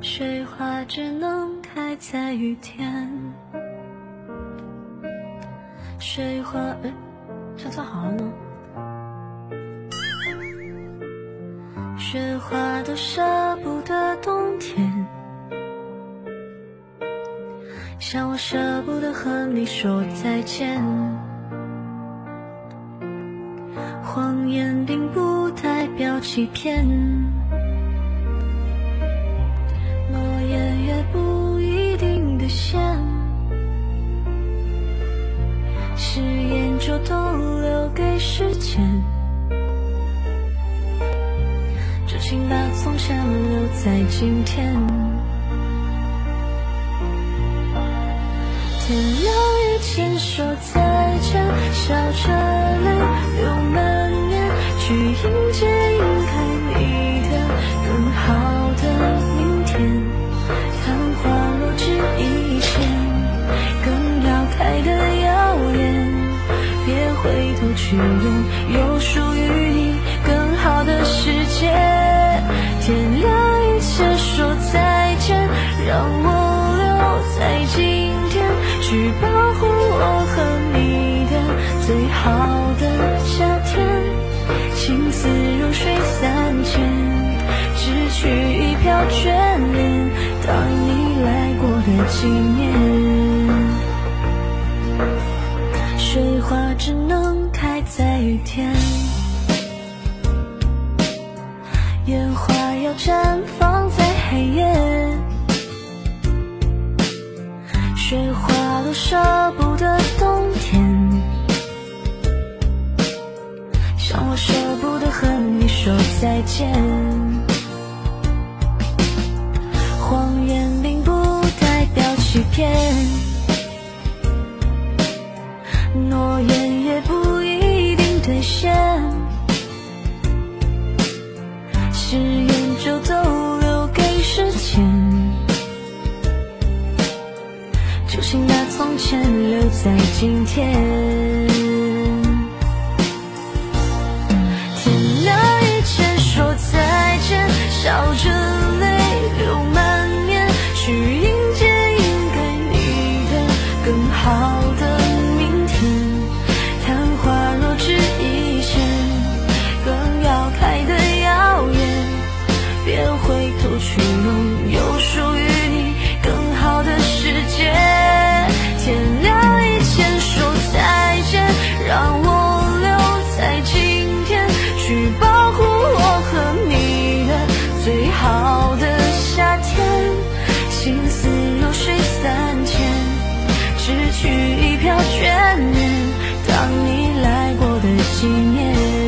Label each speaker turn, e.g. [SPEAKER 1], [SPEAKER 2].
[SPEAKER 1] 水花只能开在雨天。水花，哎，唱错好了呢。雪花都舍不得冬天，像我舍不得和你说再见。谎言并不代表欺骗，在今天。天亮以前说再见，笑着泪流满面，去迎接迎开你的更好的明天。昙花若只一现，更要开的耀眼，别回头去拥有属于你更好的世界。天亮，我留在今天，去保护我和你的最好的夏天。情丝如水三千，只取一瓢眷恋，当你来过的纪念。水花只能开在雨天。烟花要绽放在黑夜，雪花都舍不得冬天，像我舍不得和你说再见。谎言并不代表欺骗，诺言也不一定兑现。把从前留在今。天取一瓢眷恋当你来过的纪念